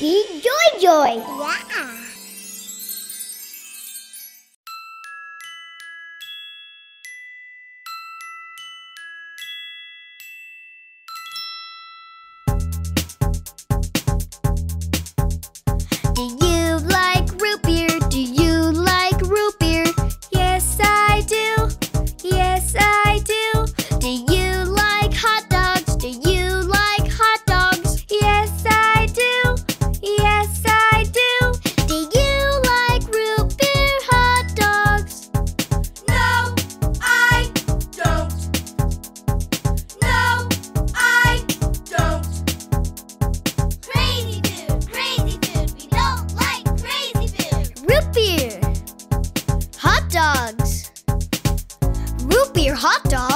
baby Joy Joy. Yeah. Do you your hot dog.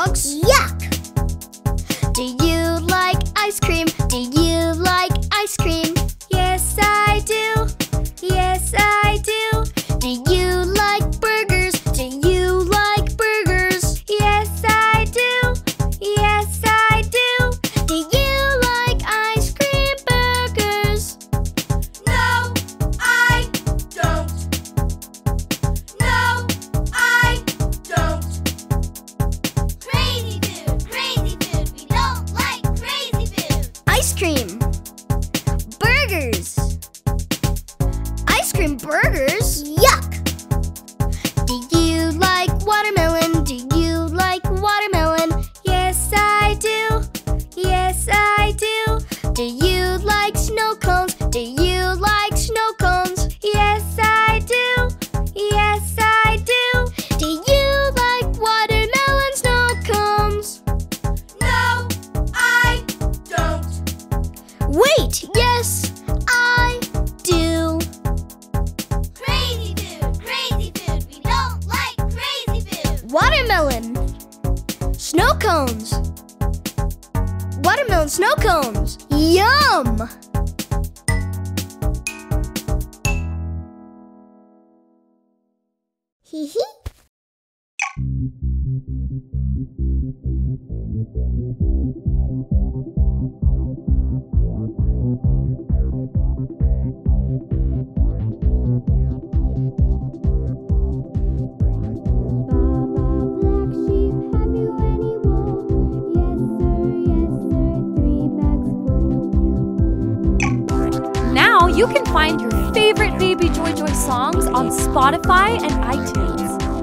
cream. Watermelon. Snow cones. Watermelon snow cones. Yum! Hee hee. you can find your favorite Baby Joy Joy songs on Spotify and iTunes.